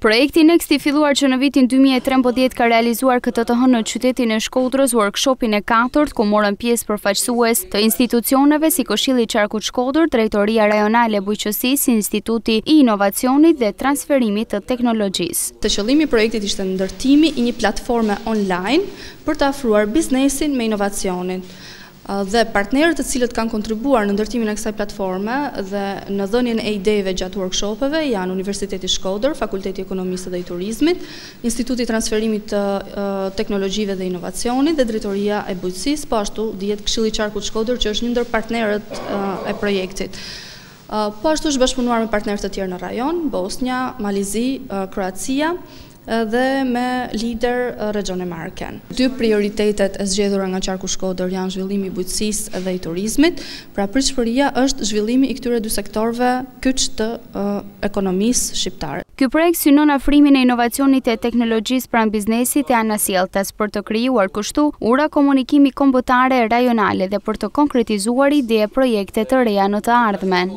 Projekti Next i filluar që në vitin 2013 ka realizuar këtë të hënë në qytetin e Shkodrës workshopin e katërt ku morën pjesë përfaqësues të institucioneve si Këshilli i Qarkut Shkodër, Drejtoria Rajonale e Bujqësisë, Instituti i Inovacionit dhe Transferimit të Teknologjisë. Qëllimi i projektit ishte ndërtimi i një platforme online për të afruar biznesin me inovacionin. dhe partnerët të cilët kanë kontribuar në ndërtimin e kësaj platforme dhe në dhënien e idejve gjatë workshopeve janë Universiteti Shkodër, Fakulteti i Ekonomisë dhe i Turizmit, Instituti i Transferimit të Teknologjive dhe Inovacionit dhe Drejtoria e Bujqësisë, po ashtu dihet Këshilli i Qarkut Shkodër që është një ndër partnerët e projektit. Po ashtu është bashkëpunuar me partnerë të tjerë në rajon, Bosnja, Mali i Zi, Kroacia, dhe me lider Regione Marchen. Dy prioritetet e zgjedhura nga Qarku Shkodër janë zhvillimi i bujqësisë dhe i turizmit, pra pritshmëria është zhvillimi i këtyre dy sektorëve kyç të ekonomisë shqiptare. Ky projekt synon afrimin e inovacionit e teknologjisë pranë biznesit e anasjelltas për të krijuar kështu ura komunikimi kombëtare e rajonale dhe për të konkretizuar ide e projekte të reja në të ardhmen.